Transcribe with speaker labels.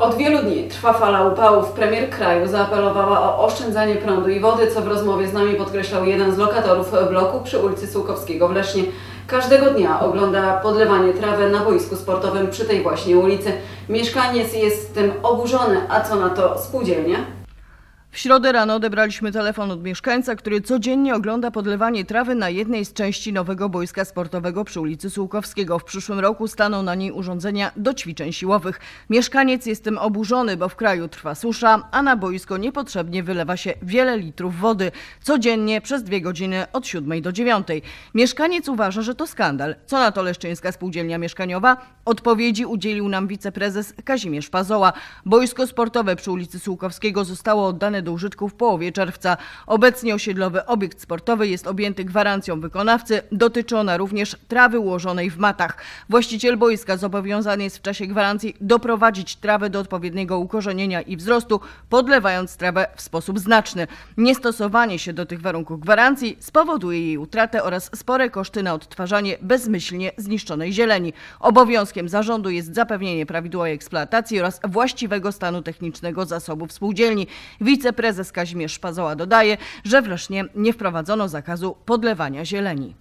Speaker 1: Od wielu dni trwa fala upałów. Premier kraju zaapelowała o oszczędzanie prądu i wody, co w rozmowie z nami podkreślał jeden z lokatorów bloku przy ulicy Sułkowskiego w Lesznie. Każdego dnia ogląda podlewanie trawy na boisku sportowym przy tej właśnie ulicy. Mieszkaniec jest tym oburzony, a co na to spółdzielnia?
Speaker 2: W środę rano odebraliśmy telefon od mieszkańca, który codziennie ogląda podlewanie trawy na jednej z części nowego boiska sportowego przy ulicy Sułkowskiego. W przyszłym roku staną na niej urządzenia do ćwiczeń siłowych. Mieszkaniec jest tym oburzony, bo w kraju trwa susza, a na boisko niepotrzebnie wylewa się wiele litrów wody. Codziennie przez dwie godziny od 7 do 9. Mieszkaniec uważa, że to skandal. Co na to Leszczyńska Spółdzielnia Mieszkaniowa? Odpowiedzi udzielił nam wiceprezes Kazimierz Pazoła. Boisko sportowe przy ulicy Sułkowskiego zostało oddane do użytku w połowie czerwca. Obecnie osiedlowy obiekt sportowy jest objęty gwarancją wykonawcy. Dotyczy ona również trawy ułożonej w matach. Właściciel boiska zobowiązany jest w czasie gwarancji doprowadzić trawę do odpowiedniego ukorzenienia i wzrostu, podlewając trawę w sposób znaczny. Niestosowanie się do tych warunków gwarancji spowoduje jej utratę oraz spore koszty na odtwarzanie bezmyślnie zniszczonej zieleni. Obowiązkiem zarządu jest zapewnienie prawidłowej eksploatacji oraz właściwego stanu technicznego zasobów spółdzielni. Wiceprezes Kazimierz Pazoła dodaje, że w Lesznie nie wprowadzono zakazu podlewania zieleni.